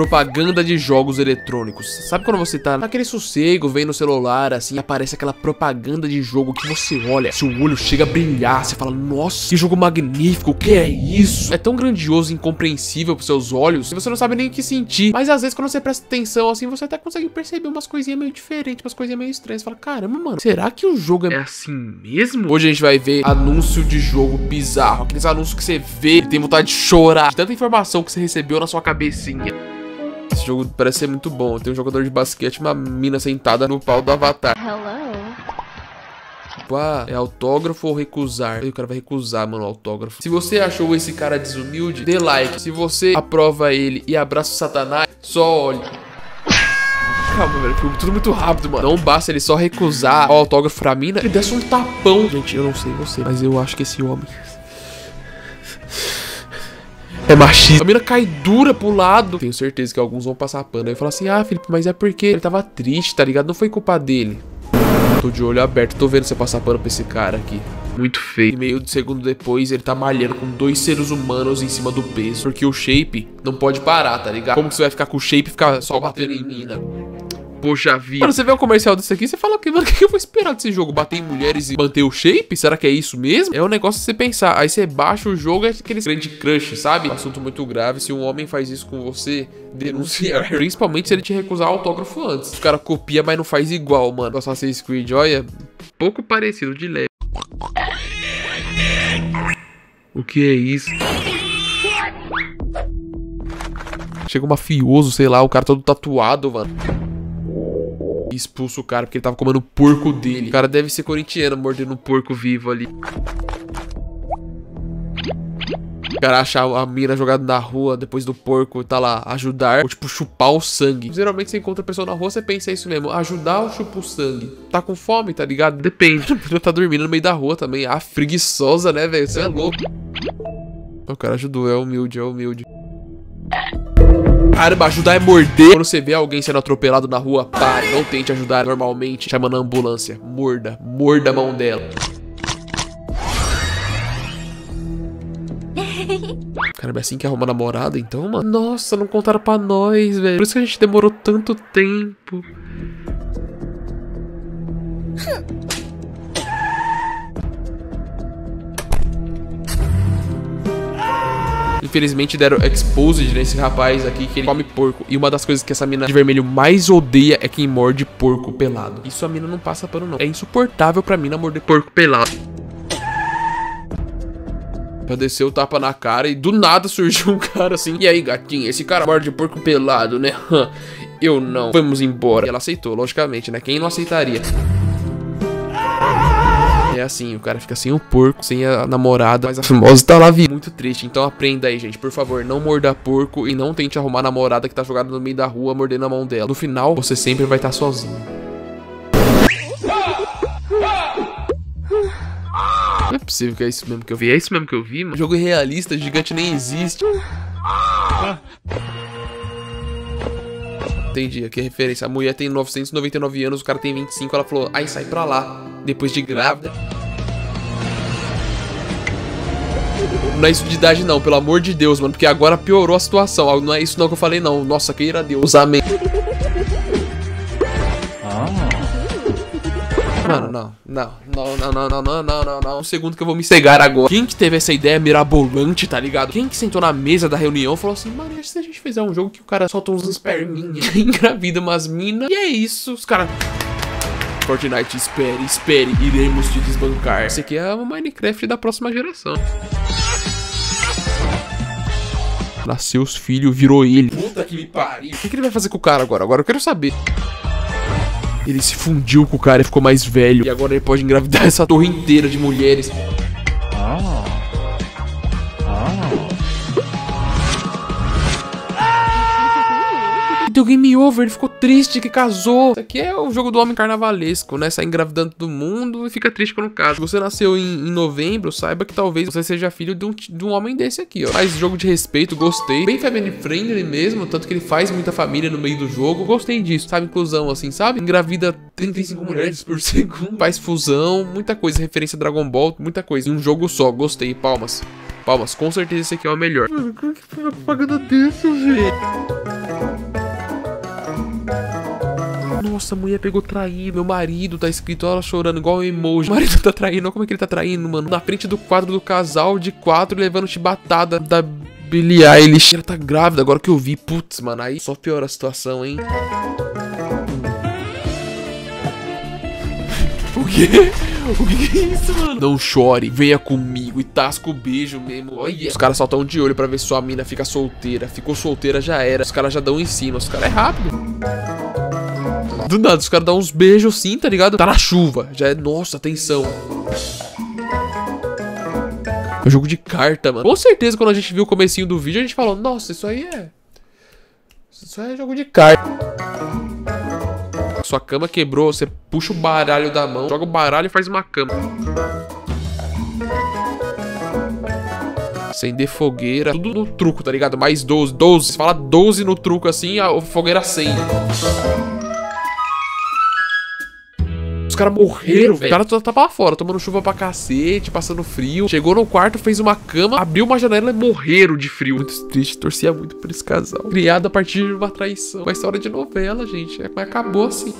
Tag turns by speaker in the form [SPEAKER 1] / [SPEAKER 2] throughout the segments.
[SPEAKER 1] Propaganda de jogos eletrônicos. Sabe quando você tá naquele sossego, vendo o celular, assim, aparece aquela propaganda de jogo que você olha, seu olho chega a brilhar, você fala, nossa, que jogo magnífico, o que é isso? É tão grandioso e incompreensível pros seus olhos, que você não sabe nem o que sentir. Mas às vezes quando você presta atenção, assim, você até consegue perceber umas coisinhas meio diferentes, umas coisinhas meio estranhas. Você fala, caramba, mano, será que o jogo é assim mesmo? Hoje a gente vai ver anúncio de jogo bizarro, aqueles anúncios que você vê e tem vontade de chorar. De tanta informação que você recebeu na sua cabecinha. Esse jogo parece ser muito bom. Tem um jogador de basquete, uma mina sentada no pau do Avatar.
[SPEAKER 2] Hello.
[SPEAKER 1] Tipo, ah, é autógrafo ou recusar? Aí o cara vai recusar, mano, o autógrafo. Se você achou esse cara desumilde, dê like. Se você aprova ele e abraça o satanás, só olhe. Calma, velho, foi tudo muito rápido, mano. Não basta ele só recusar o autógrafo pra mina, ele desce um tapão. Gente, eu não sei você, mas eu acho que esse homem é machista. A mina cai dura pro lado. Tenho certeza que alguns vão passar pano. Aí fala assim: Ah, Felipe, mas é porque ele tava triste, tá ligado? Não foi culpa dele. Tô de olho aberto, tô vendo você passar pano pra esse cara aqui. Muito feio. E meio de segundo depois, ele tá malhando com dois seres humanos em cima do peso. Porque o shape não pode parar, tá ligado? Como que você vai ficar com o shape e ficar só batendo em mina? Poxa vida. Mano, você vê um comercial desse aqui, você fala que, mano, o que eu vou esperar desse jogo? Bater em mulheres e manter o shape? Será que é isso mesmo? É um negócio de você pensar. Aí você baixa o jogo, é aquele grande crush, sabe? Um assunto muito grave. Se um homem faz isso com você, denunciar. Principalmente se ele te recusar autógrafo antes. O cara copia, mas não faz igual, mano. Assassin's Creed, olha, pouco parecido de leve. O que é isso? Chega um mafioso, sei lá, o cara todo tatuado, mano. E expulsa o cara porque ele tava comendo o porco dele. O cara deve ser corintiano, mordendo um porco vivo ali. O cara acha a mina jogada na rua depois do porco tá lá, ajudar ou tipo chupar o sangue. Geralmente você encontra a pessoa na rua, você pensa isso mesmo, ajudar ou chupar o sangue? Tá com fome, tá ligado? Depende. A tá dormindo no meio da rua também. Ah, preguiçosa, né, velho? Você é louco. O cara ajudou, é humilde, é humilde. Caramba, ajudar é morder. Quando você vê alguém sendo atropelado na rua, pare. Não tente ajudar normalmente, chamando a ambulância. Morda, morda a mão dela. Caramba, é assim que arruma namorada, então, mano? Nossa, não contaram pra nós, velho. Por isso que a gente demorou tanto tempo. Infelizmente deram exposed nesse rapaz aqui que ele come porco. E uma das coisas que essa mina de vermelho mais odeia é quem morde porco pelado. Isso a mina não passa pano não. É insuportável pra mina morder porco pelado. Pra descer o tapa na cara e do nada surgiu um cara assim. E aí, gatinho, esse cara morde porco pelado, né? Eu não. Vamos embora. E ela aceitou, logicamente, né? Quem não aceitaria? É assim, o cara fica sem o porco, sem a namorada, mas a famosa tá lá viva. Muito triste. Então aprenda aí, gente. Por favor, não morda porco e não tente arrumar a namorada que tá jogada no meio da rua mordendo a mão dela. No final, você sempre vai estar tá sozinho. Não é possível que é isso mesmo que eu vi. É isso mesmo que eu vi, mano. Jogo realista, gigante nem existe. Entendi, aqui é referência. A mulher tem 999 anos, o cara tem 25. Ela falou, ai, sai pra lá. Depois de grávida. Não é isso de idade não, pelo amor de Deus, mano. Porque agora piorou a situação. Não é isso não que eu falei, não. Nossa, queira Deus. Amém. Mano, não, não, não, não, não, não, não, não, não, não. Um segundo que eu vou me cegar agora. Quem que teve essa ideia mirabolante, tá ligado? Quem que sentou na mesa da reunião e falou assim, mano, e se a gente fizer um jogo que o cara solta uns esperminhas, engravida umas minas, e é isso, os caras... Fortnite, espere, espere, iremos te desbancar. Esse aqui é o Minecraft da próxima geração. Nasceu os filhos, virou ele. Puta que me pariu. O que, que ele vai fazer com o cara agora? Agora eu quero saber. Ele se fundiu com o cara e ficou mais velho. E agora ele pode engravidar essa torre inteira de mulheres. Deu game over, ele ficou triste que casou. Isso aqui é o jogo do homem carnavalesco, né? Sai engravidando todo mundo e fica triste quando casa. Se você nasceu em, em, novembro, saiba que talvez você seja filho de um, de um homem desse aqui, ó. Faz jogo de respeito, gostei. Bem family friendly mesmo, tanto que ele faz muita família no meio do jogo. Gostei disso, sabe? Inclusão, assim, sabe? Engravida 35 mulheres por segundo. Faz fusão, muita coisa. Referência a Dragon Ball, muita coisa. Em um jogo só, gostei. Palmas. Palmas, com certeza esse aqui é o melhor. Mano, como que foi uma propaganda dessa, velho? Nossa, a mulher pegou traindo. Meu marido tá escrito ela chorando igual um emoji. O marido tá traindo. Como é que ele tá traindo, mano. Na frente do quadro do casal de quatro levando chibatada da Billie Eilish. Ela tá grávida agora que eu vi. Putz, mano. Aí só piora a situação, hein? O quê? O que é isso, mano? Não chore, venha comigo e tasca o beijo mesmo. Olha. Os caras só tão de olho pra ver se sua mina fica solteira. Ficou solteira, já era. Os caras já dão em cima. Os caras é rápido. Do nada, os caras dão uns beijos sim, tá ligado? Tá na chuva. Já é. Nossa, atenção. É um jogo de carta, mano. Com certeza, quando a gente viu o comecinho do vídeo, a gente falou: Nossa, isso aí é. Isso aí é jogo de carta. Sua cama quebrou, você puxa o baralho da mão, joga o baralho e faz uma cama. Acender fogueira, tudo no truco, tá ligado? Mais 12, 12. Você fala 12 no truco assim, a fogueira acende. Os caras morreram, velho. O cara tava tá lá fora, tomando chuva pra cacete, passando frio. Chegou no quarto, fez uma cama, abriu uma janela e morreram de frio. Muito triste, torcia muito por esse casal. Criado a partir de uma traição. Uma história de novela, gente. É, mas acabou assim.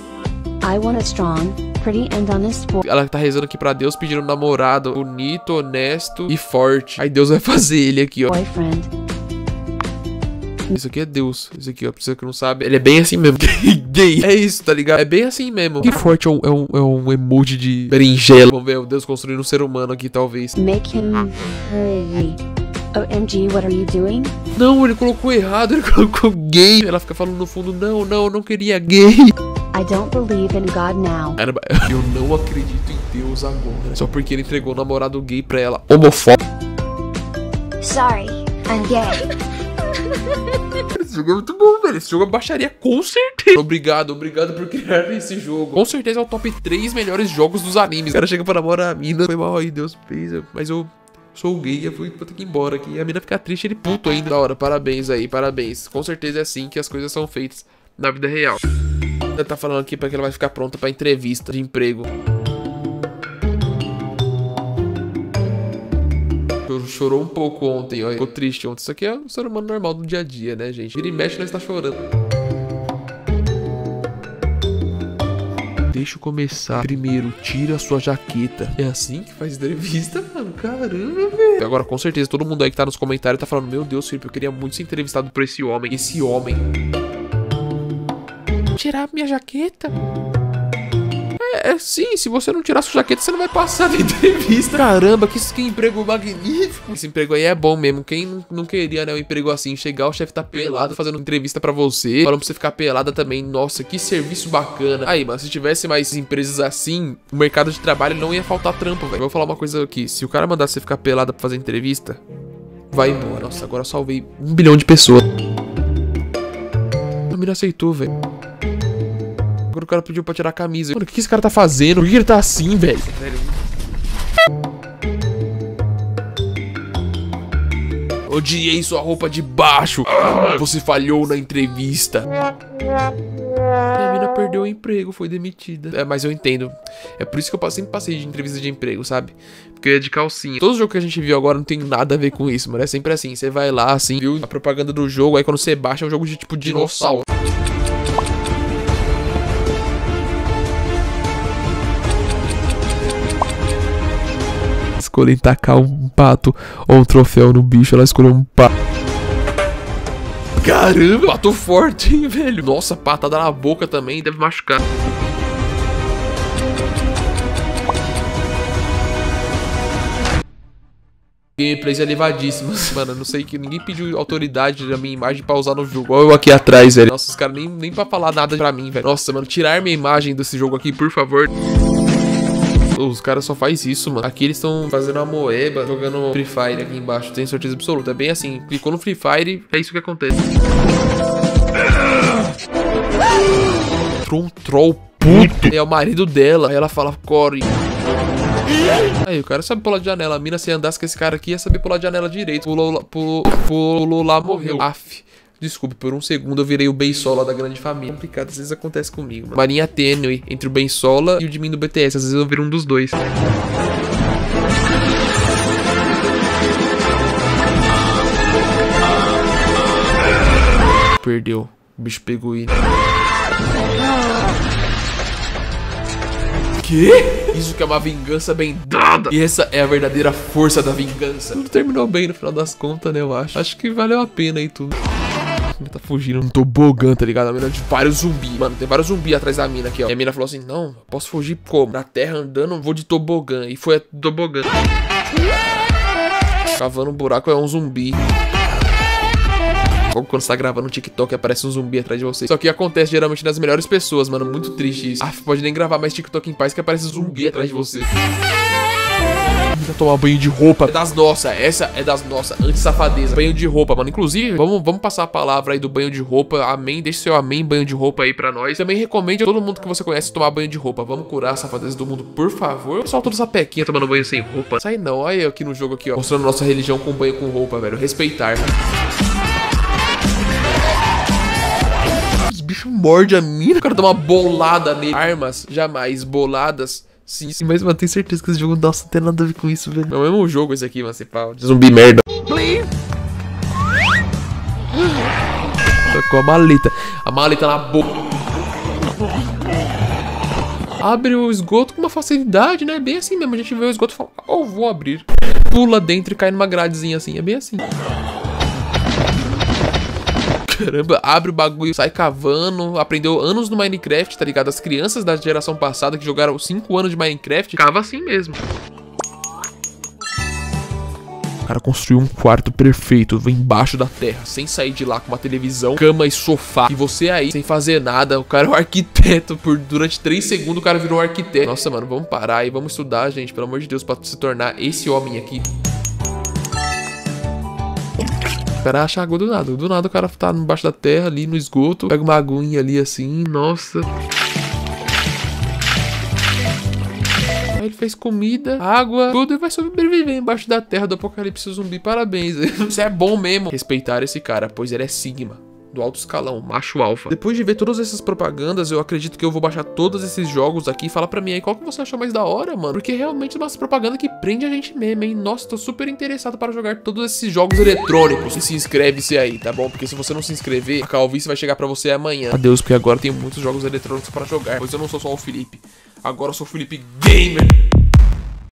[SPEAKER 1] I want a strong, pretty and honest boy. Ela tá rezando aqui pra Deus, pedindo um namorado bonito, honesto e forte. Aí Deus vai fazer ele aqui, ó. Boyfriend. Isso aqui é Deus. Isso aqui, ó, pra você que não sabe, ele é bem assim mesmo. Gay. É isso, tá ligado? É bem assim mesmo. Que forte é um, é um, é um emoji de berinjela. Vamos ver, o Deus construindo um ser humano aqui, talvez. Make him hurry. OMG, what are you doing? Não, ele colocou errado, ele colocou gay. Ela fica falando no fundo, não, não, eu não queria gay. I don't believe in God now. Eu não acredito em Deus agora. Só porque ele entregou o namorado gay pra ela. Homofóbico. Sorry, I'm gay. Esse jogo é muito bom, velho. Esse jogo é baixaria, com certeza. Obrigado, obrigado por criar esse jogo. Com certeza é o top 3 melhores jogos dos animes. O cara chega pra namorar a mina. Foi mal aí, Deus fez. Mas eu sou gay, eu vou ter que ir embora aqui. E a mina fica triste, ele puto ainda. Da hora, parabéns aí, parabéns. Com certeza é assim que as coisas são feitas na vida real. Ela tá falando aqui pra que ela vai ficar pronta pra entrevista de emprego. Chorou um pouco ontem, ó. Ficou triste ontem. Isso aqui é um ser humano normal do dia a dia, né, gente? Vira e mexe, nós tá chorando. Deixa eu começar. Primeiro, tira a sua jaqueta. É assim que faz entrevista, mano? Caramba, velho. Agora, com certeza, todo mundo aí que tá nos comentários tá falando: Meu Deus, Felipe, eu queria muito ser entrevistado por esse homem. Esse homem. Tirar minha jaqueta. É, é, sim, se você não tirar sua jaqueta, você não vai passar na entrevista. Caramba, que, que emprego magnífico. Esse emprego aí é bom mesmo. Quem não, queria, né, um emprego assim, chegar, o chefe tá pelado fazendo entrevista pra você, falando pra você ficar pelada também. Nossa, que serviço bacana. Aí, mano, se tivesse mais empresas assim, o mercado de trabalho não ia faltar trampo, velho. Vou falar uma coisa aqui. Se o cara mandar você ficar pelada pra fazer entrevista, vai embora. Nossa, agora eu salvei um bilhão de pessoas. A mina aceitou, velho. Agora o cara pediu pra tirar a camisa. Mano, o que esse cara tá fazendo? Por que ele tá assim, velho? Odiei sua roupa de baixo. Você falhou na entrevista. A mina perdeu o emprego, foi demitida. É, mas eu entendo. É por isso que eu sempre passei de entrevista de emprego, sabe? Porque ia de calcinha. Todos os jogos que a gente viu agora não tem nada a ver com isso, mano. É sempre assim. Você vai lá, assim, viu a propaganda do jogo, aí quando você baixa é um jogo de tipo dinossauro. Escolhem tacar um pato ou um troféu no bicho, ela escolheu um pato. Caramba, pato forte, hein, velho? Nossa, patada na boca também, deve machucar. gameplays elevadíssimas. Mano, eu não sei que ninguém pediu autoridade da minha imagem pra usar no jogo. Olha eu aqui atrás, velho. Nossa, os caras nem, nem pra falar nada pra mim, velho. Nossa, mano, tirar minha imagem desse jogo aqui, por favor. Os caras só faz isso, mano. Aqui eles estão fazendo uma moeba, jogando Free Fire aqui embaixo. Tem certeza absoluta. É bem assim. Clicou no Free Fire, é isso que acontece. Um troll puto. É o marido dela. Aí ela fala, Corey. Aí, o cara sabe pular de janela. A mina, se andasse com esse cara aqui, ia saber pular de janela direito. Pulou, pulou, pulou lá, morreu. Aff. Desculpe, por um segundo eu virei o Bensola da grande família. Complicado, às vezes acontece comigo. Mano. Marinha tênue entre o Bensola e o de mim do BTS. Às vezes eu viro um dos dois. Perdeu. O bicho pegou ele. Que? Isso que é uma vingança bem dada. E essa é a verdadeira força da vingança. Tudo terminou bem no final das contas, né? Eu acho. Acho que valeu a pena aí tudo. Tá fugindo um tobogã, tá ligado? A mina de vários zumbis. Mano, tem vários zumbis atrás da mina aqui, ó. E a mina falou assim: Não, posso fugir como? Na terra andando, vou de tobogã. E foi a tobogã. Cavando um buraco é um zumbi. Quando você tá gravando um TikTok aparece um zumbi atrás de você. Só que acontece geralmente nas melhores pessoas, mano. Muito triste isso. Ah, pode nem gravar mais TikTok em paz que aparece um zumbi atrás de você. Ainda tomar banho de roupa. É das nossas. Essa é das nossas. Anti-safadeza. Banho de roupa, mano. Inclusive, vamos, vamos passar a palavra aí do banho de roupa. Amém. Deixe seu amém banho de roupa aí pra nós. Também recomende a todo mundo que você conhece tomar banho de roupa. Vamos curar a safadeza do mundo, por favor. Pessoal, toda essa pequinha tomando banho sem roupa. Sai não. Olha eu aqui no jogo aqui, ó. Mostrando nossa religião com banho com roupa, velho. Respeitar. Os bichos mordem a mina. O cara dá uma bolada nele. Armas jamais boladas. Sim, sim, mas, mano, tenho certeza que esse jogo, nossa, não tem nada a ver com isso, velho. É o mesmo jogo esse aqui, mano, você. De zumbi merda. Com a maleta. A maleta na boca. Abre o esgoto com uma facilidade, né? Bem assim mesmo. A gente vê o esgoto e fala, oh, vou abrir. Pula dentro e cai numa gradezinha assim. É bem assim. Caramba, abre o bagulho, sai cavando, aprendeu anos no Minecraft, tá ligado? As crianças da geração passada que jogaram 5 anos de Minecraft, cava assim mesmo. O cara construiu um quarto perfeito embaixo da terra, sem sair de lá com uma televisão, cama e sofá. E você aí, sem fazer nada, o cara é um arquiteto. Por durante 3 segundos o cara virou um arquiteto. Nossa, mano, vamos parar e vamos estudar, gente, pelo amor de Deus, pra se tornar esse homem aqui. O cara acha água do nada. Do nada o cara tá embaixo da terra, ali no esgoto. Pega uma aguinha ali assim, nossa. Aí ele fez comida, água, tudo e vai sobreviver embaixo da terra do apocalipse zumbi. Parabéns. Isso é bom mesmo. Respeitar esse cara, pois ele é Sigma do alto escalão, macho alfa. Depois de ver todas essas propagandas, eu acredito que eu vou baixar todos esses jogos aqui e falar pra mim aí qual que você achou mais da hora, mano. Porque realmente é uma propaganda que prende a gente mesmo, hein? Nossa, tô super interessado para jogar todos esses jogos eletrônicos. E se inscreve-se aí, tá bom? Porque se você não se inscrever, a Calvície vai chegar pra você amanhã. Adeus, porque agora tem muitos jogos eletrônicos para jogar. Pois eu não sou só o Felipe. Agora eu sou o Felipe Gamer.